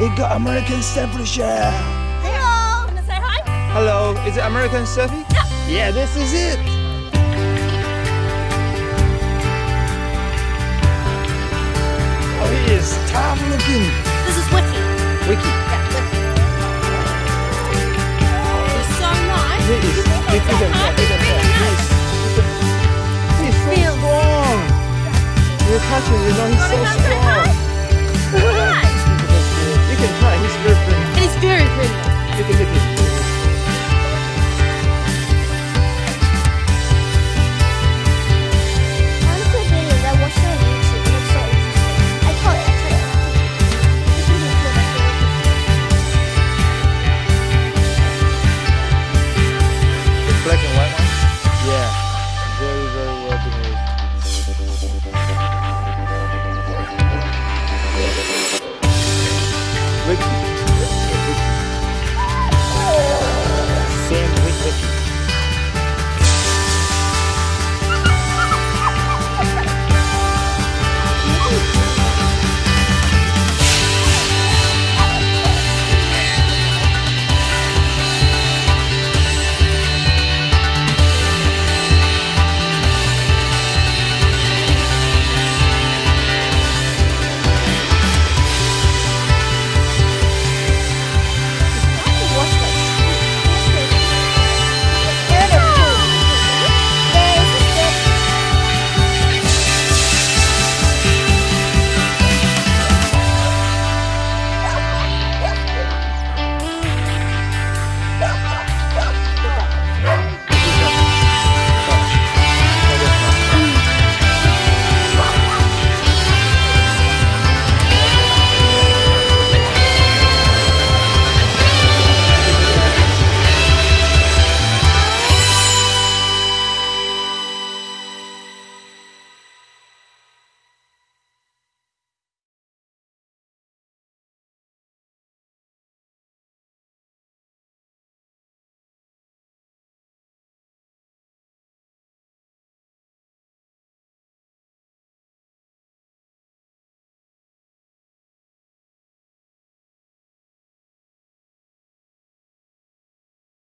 It got American Staffordshire. Hello. Wanna say hi? Hello. Is it American surfy? Yeah. Yeah, this is it. Oh, he is tough looking. This is Wiki. Wiki. Yeah, Wiki. He's so nice. He is. He is. He is. He's so strong. You're touching. You know he's so strong. very well behaved.